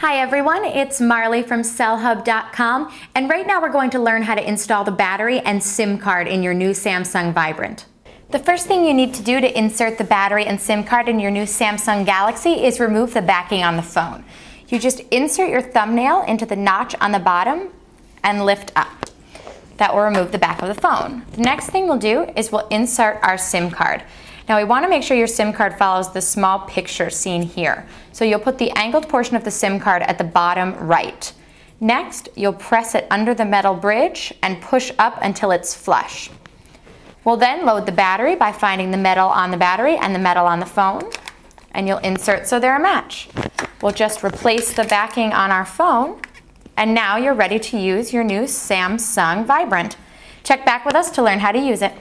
Hi everyone, it's Marley from cellhub.com and right now we're going to learn how to install the battery and SIM card in your new Samsung Vibrant. The first thing you need to do to insert the battery and SIM card in your new Samsung Galaxy is remove the backing on the phone. You just insert your thumbnail into the notch on the bottom and lift up. That will remove the back of the phone. The next thing we'll do is we'll insert our SIM card. Now we want to make sure your SIM card follows the small picture seen here. So you'll put the angled portion of the SIM card at the bottom right. Next, you'll press it under the metal bridge and push up until it's flush. We'll then load the battery by finding the metal on the battery and the metal on the phone, and you'll insert so they're a match. We'll just replace the backing on our phone, and now you're ready to use your new Samsung Vibrant. Check back with us to learn how to use it.